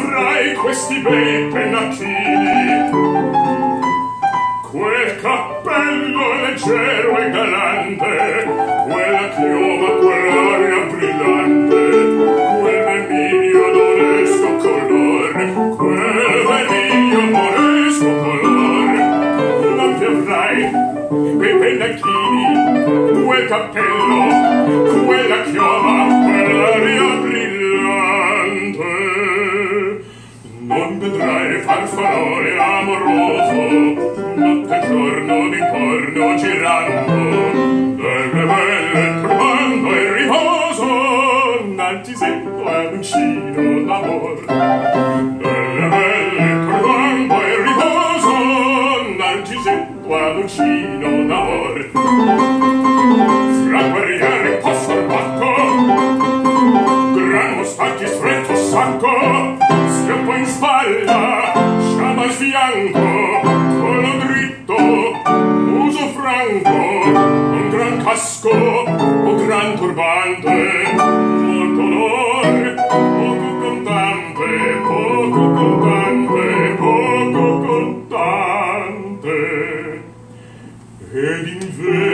lei questi bei pennacchini quel cappello leggero e galante quella chioma quell'aria brillante quel vermiglio d'onesco color quel vermiglio d'onesco color. Non ti avrai quei pennacchini quel cappello non vedrai farfallore amoroso notte e giorno d'intorno girando. Delle belle trovando il riposo. Non ti sento è uccido l'amor delle belle trovando il riposo. Non ti sento è uccido l'amor fra guerrieri posso armato gran mostacchi stretto sacco. in spalla, sciama al fianco, collo dritto, muso franco, un gran casco, un gran turbante, molto onore, poco contante, poco contante, poco contante. Ed invece